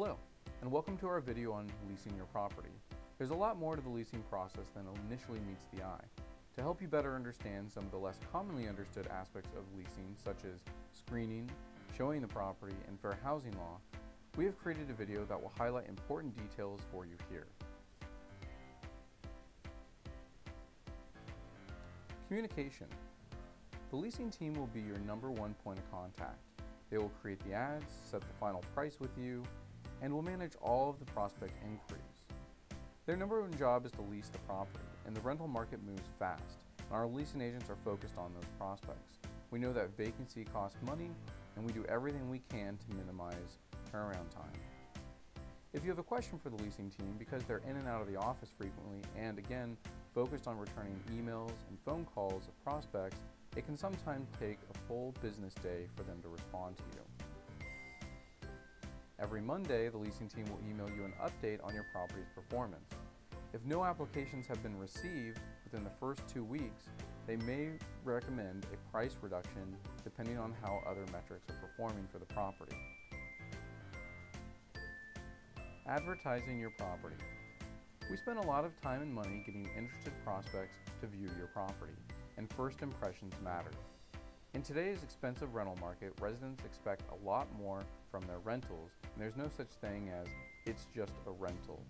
Hello, and welcome to our video on leasing your property. There's a lot more to the leasing process than initially meets the eye. To help you better understand some of the less commonly understood aspects of leasing, such as screening, showing the property, and fair housing law, we have created a video that will highlight important details for you here. Communication. The leasing team will be your number one point of contact. They will create the ads, set the final price with you, and will manage all of the prospect inquiries. Their number one job is to lease the property, and the rental market moves fast, and our leasing agents are focused on those prospects. We know that vacancy costs money, and we do everything we can to minimize turnaround time. If you have a question for the leasing team, because they're in and out of the office frequently, and again, focused on returning emails and phone calls of prospects, it can sometimes take a full business day for them to respond to you. Every Monday, the leasing team will email you an update on your property's performance. If no applications have been received within the first two weeks, they may recommend a price reduction depending on how other metrics are performing for the property. Advertising your property. We spend a lot of time and money getting interested prospects to view your property, and first impressions matter. In today's expensive rental market, residents expect a lot more from their rentals, and there's no such thing as it's just a rental.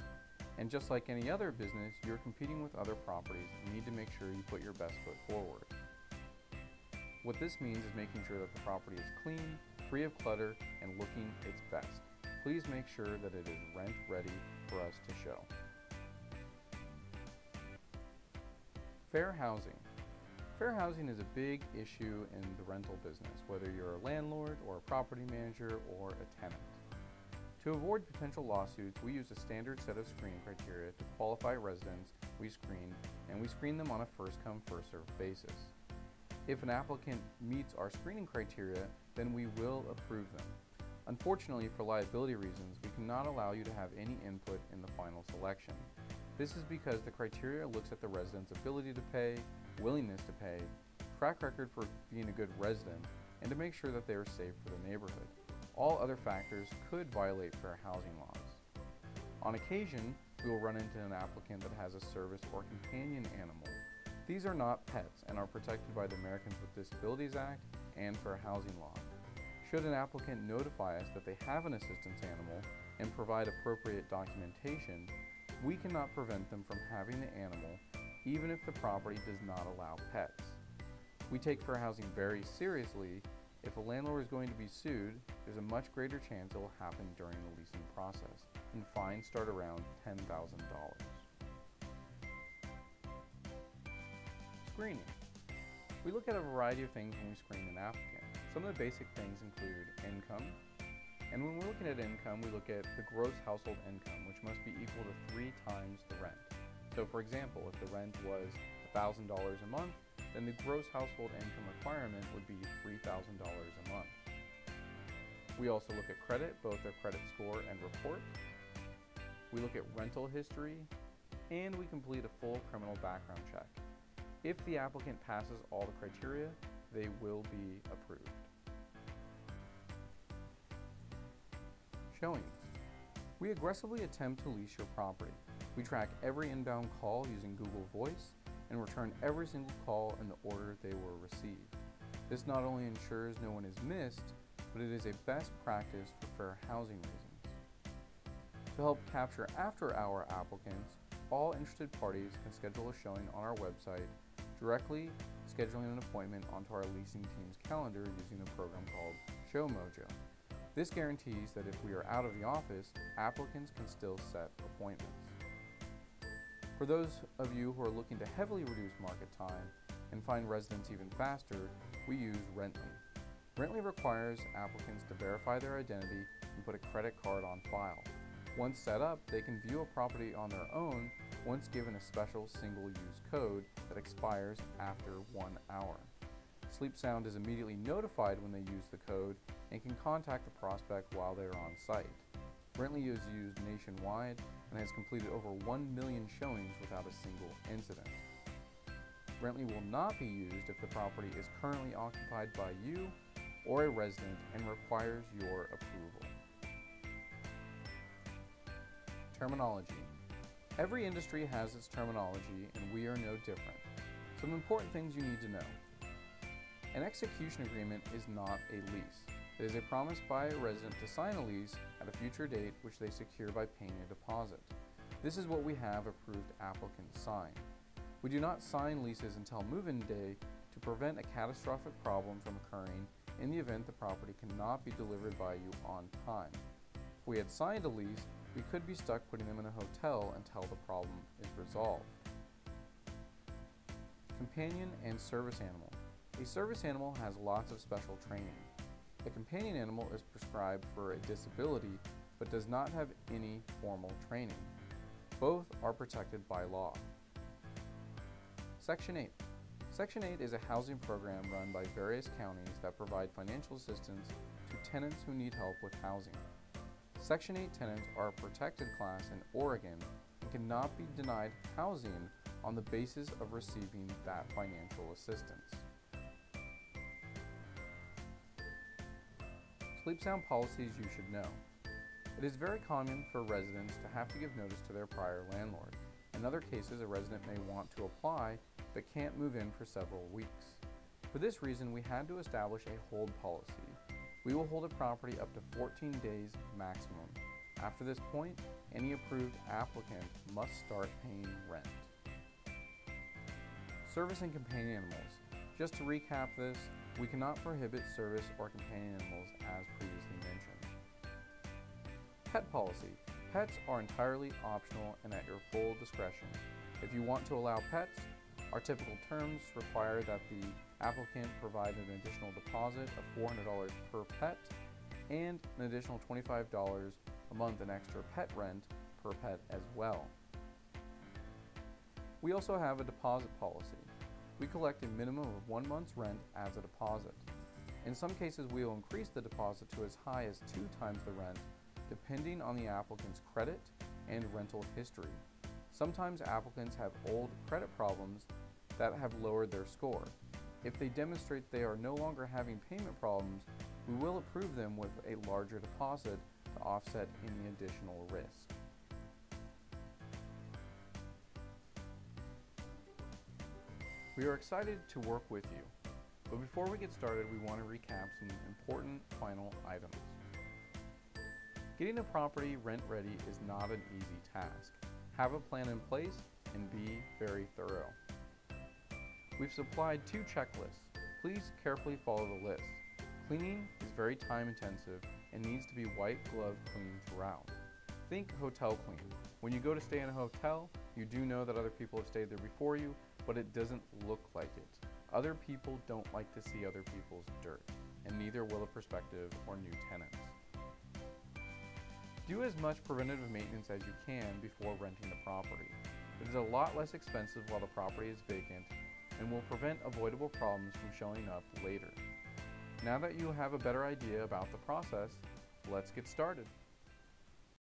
And just like any other business, you're competing with other properties and need to make sure you put your best foot forward. What this means is making sure that the property is clean, free of clutter, and looking its best. Please make sure that it is rent ready for us to show. Fair housing. Fair housing is a big issue in the rental business, whether you're a landlord or a property manager or a tenant. To avoid potential lawsuits, we use a standard set of screening criteria to qualify residents we screen, and we screen them on a first come, first served basis. If an applicant meets our screening criteria, then we will approve them. Unfortunately, for liability reasons, we cannot allow you to have any input in the final selection. This is because the criteria looks at the resident's ability to pay, willingness to pay, track record for being a good resident, and to make sure that they are safe for the neighborhood. All other factors could violate fair housing laws. On occasion, we will run into an applicant that has a service or companion animal. These are not pets and are protected by the Americans with Disabilities Act and fair housing law. Should an applicant notify us that they have an assistance animal and provide appropriate documentation, we cannot prevent them from having the animal even if the property does not allow pets. We take fair housing very seriously if a landlord is going to be sued, there's a much greater chance it will happen during the leasing process, and fines start around $10,000. Screening. We look at a variety of things when we screen an applicant. Some of the basic things include income, and when we're looking at income, we look at the gross household income, which must be equal to three times the rent. So for example, if the rent was $1,000 a month, then the gross household income requirement would be $3,000 a month. We also look at credit, both their credit score and report. We look at rental history, and we complete a full criminal background check. If the applicant passes all the criteria, they will be approved. Showing. We aggressively attempt to lease your property. We track every inbound call using Google Voice and return every single call in the order they were received. This not only ensures no one is missed, but it is a best practice for fair housing reasons. To help capture after-hour applicants, all interested parties can schedule a showing on our website directly scheduling an appointment onto our leasing team's calendar using a program called ShowMojo. This guarantees that if we are out of the office, applicants can still set appointments. For those of you who are looking to heavily reduce market time and find residents even faster, we use Rently. Rently requires applicants to verify their identity and put a credit card on file. Once set up, they can view a property on their own once given a special single-use code that expires after one hour. Sleep Sound is immediately notified when they use the code and can contact the prospect while they are on site. Rently is used nationwide and has completed over 1 million showings without a single incident. Rently will not be used if the property is currently occupied by you or a resident and requires your approval. Terminology. Every industry has its terminology, and we are no different. Some important things you need to know. An execution agreement is not a lease. It is a promise by a resident to sign a lease at a future date which they secure by paying a deposit. This is what we have approved applicants sign. We do not sign leases until move-in day to prevent a catastrophic problem from occurring in the event the property cannot be delivered by you on time. If we had signed a lease, we could be stuck putting them in a hotel until the problem is resolved. Companion and service animal. A service animal has lots of special training. A companion animal is prescribed for a disability but does not have any formal training. Both are protected by law. Section 8. Section 8 is a housing program run by various counties that provide financial assistance to tenants who need help with housing. Section 8 tenants are a protected class in Oregon and cannot be denied housing on the basis of receiving that financial assistance. Sleep sound policies you should know. It is very common for residents to have to give notice to their prior landlord. In other cases, a resident may want to apply but can't move in for several weeks. For this reason, we had to establish a hold policy. We will hold a property up to 14 days maximum. After this point, any approved applicant must start paying rent. Service and companion animals. Just to recap this, we cannot prohibit service or companion animals as previously mentioned. Pet policy. Pets are entirely optional and at your full discretion. If you want to allow pets, our typical terms require that the applicant provide an additional deposit of $400 per pet and an additional $25 a month in extra pet rent per pet as well. We also have a deposit policy. We collect a minimum of one month's rent as a deposit. In some cases, we will increase the deposit to as high as two times the rent, depending on the applicant's credit and rental history. Sometimes applicants have old credit problems that have lowered their score. If they demonstrate they are no longer having payment problems, we will approve them with a larger deposit to offset any additional risk. We are excited to work with you, but before we get started, we want to recap some important final items. Getting a property rent ready is not an easy task. Have a plan in place and be very thorough. We've supplied two checklists. Please carefully follow the list. Cleaning is very time intensive and needs to be white glove clean throughout. Think hotel clean. When you go to stay in a hotel, you do know that other people have stayed there before you, but it doesn't look like it. Other people don't like to see other people's dirt, and neither will a prospective or new tenants. Do as much preventative maintenance as you can before renting the property. It is a lot less expensive while the property is vacant and will prevent avoidable problems from showing up later. Now that you have a better idea about the process, let's get started.